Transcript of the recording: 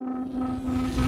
Música